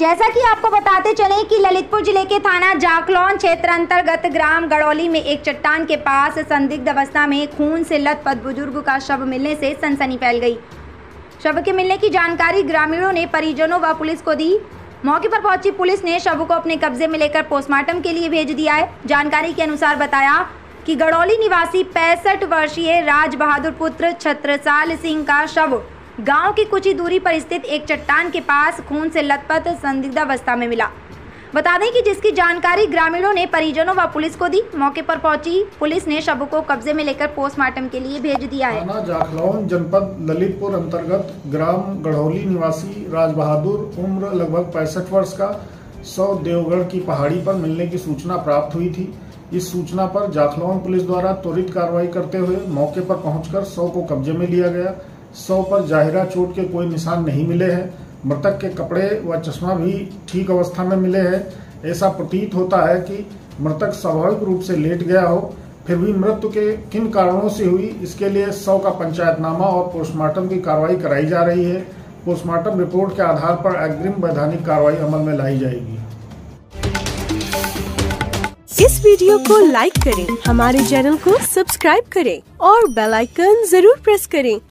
जैसा कि आपको बताते चले कि ललितपुर ज़िले के थाना जाकलौन क्षेत्र अंतर्गत ग्राम गड़ौली में एक चट्टान के पास संदिग्ध अवस्था में खून से लथपथ बुज़ुर्ग का शव मिलने से सनसनी फैल गई। शव के मिलने की जानकारी ग्रामीणों ने, परिजनों व पुलिस को दी। मौके पर पहुँची पुलिस ने शव को अपने कब्जे में लेकर पोस्टमार्टम के लिए भेज दिया है। जानकारी के अनुसार बताया कि गड़ौली निवासी पैंसठ वर्षीय राज बहादुर पुत्र छत्रसाल सिंह का शव गाँव की कुछ ही दूरी पर स्थित एक चट्टान के पास खून से लथपथ, संदिग्ध अवस्था में मिला। बता दें कि जिसकी जानकारी ग्रामीणों ने, परिजनों व पुलिस को दी, मौके पर पहुँची, पुलिस ने शव को कब्जे में लेकर पोस्टमार्टम के लिए भेज दिया है। जाखलौन, जनपद ललितपुर अंतर्गत ग्राम गढ़ौली निवासी राज बहादुर उम्र लगभग पैंसठ वर्ष का, सौ देवगढ़ की पहाड़ी पर मिलने की सूचना प्राप्त हुई थी। इस सूचना पर जाखलौन पुलिस द्वारा त्वरित कार्रवाई करते हुए मौके पर पहुंचकर सौ को कब्जे में लिया गया। सौ पर जाहिरा चोट के कोई निशान नहीं मिले हैं। मृतक के कपड़े व चश्मा भी ठीक अवस्था में मिले हैं। ऐसा प्रतीत होता है कि मृतक स्वाभाविक रूप से लेट गया हो। फिर भी मृत्यु के किन कारणों से हुई, इसके लिए सौ का पंचायतनामा और पोस्टमार्टम की कार्रवाई कराई जा रही है। पोस्टमार्टम रिपोर्ट के आधार पर अग्रिम वैधानिक कार्रवाई अमल में लाई जाएगी। इस वीडियो को लाइक करें, हमारे चैनल को सब्सक्राइब करें और बेल आइकन ज़रूर प्रेस करें।